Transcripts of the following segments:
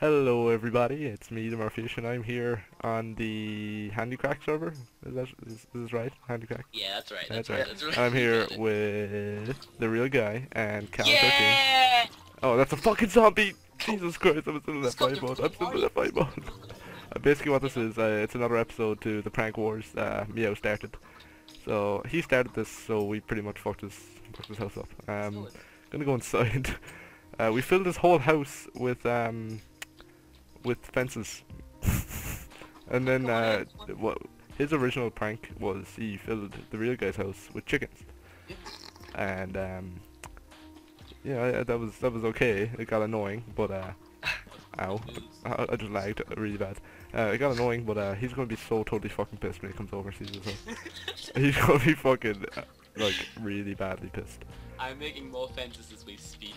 everybody, it's me, the Murphyish, and I'm here on the HandyCrack server. Is that is, is this right? HandyCrack. Yeah, that's right. That's, That's, right. That's right. I'm here You got it. with the real guy and Cal 13. Oh, that's a fucking zombie! Jesus Christ, I'm still in that fight mode. I'm still in that fight mode. uh, basically, what this is, uh, it's another episode to the prank wars uh, Meow started. So he started this, so we pretty much fucked his fucked his house up. Um, gonna go inside. Uh, we filled his whole house with um with fences, and then uh, what his original prank was he filled the real guy's house with chickens, and um yeah I- that was that was okay. It got annoying, but uh ow I, I just lagged really bad. Uh, it got annoying, but uh, he's gonna be so totally fucking pissed when he comes over. Sees his house. He's gonna be fucking uh, like really badly pissed. I'm making more fences as we speak.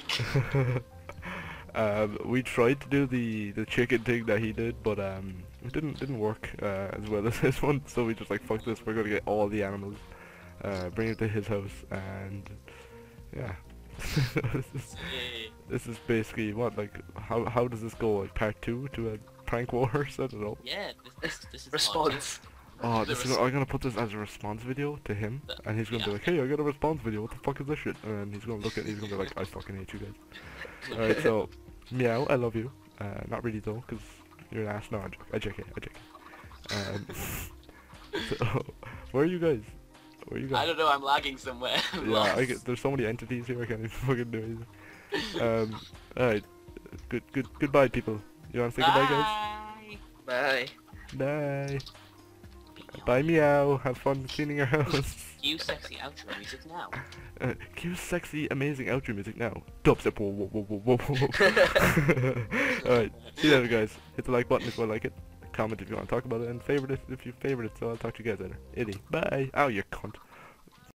Um, we tried to do the the chicken thing that he did, but um, it didn't didn't work uh, as well as this one. So we just like fuck this. We're gonna get all the animals, uh, bring it to his house, and yeah. this, is, this is basically what like how how does this go? Like part two to a prank wars? I don't know. Yeah, this this, this is Response. Oh, The this is, I'm gonna put this as a response video to him, The- and he's gonna be like, "Hey, I got a response video. What the fuck is this shit?" And he's gonna look at, it, he's gonna be like, "I fucking hate you guys." All right, so meow, I love you. Uh, not really though, cause you're an ass. No, I joke. I joke. I joke. Um, so, where are you guys? Where are you guys? I don't know. I'm lagging somewhere. I'm Yeah, I get, there's so many entities here. I can't even fucking do anything. Um, all right. Good, good, goodbye, people. You wanna say goodbye, guys? Bye. Bye. Bye. Meow. Have fun cleaning your house. You sexy outro music now. Uh, cue sexy, amazing outro music now. Dubstep. Whoa, whoa, whoa, whoa, whoa, whoa. Alright, see you later, guys. Hit the like button if you like it. Comment if you want to talk about it, and favorite it if you favorite it. So I'll talk to you guys later. Itty. Bye. Ow, you cunt.